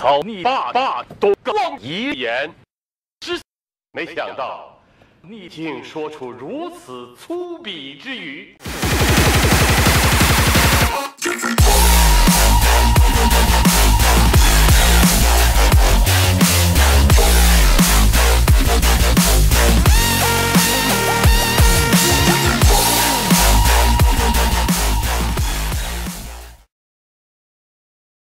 草逆霸霸都妄一言之，没想到你竟说出如此粗鄙之语。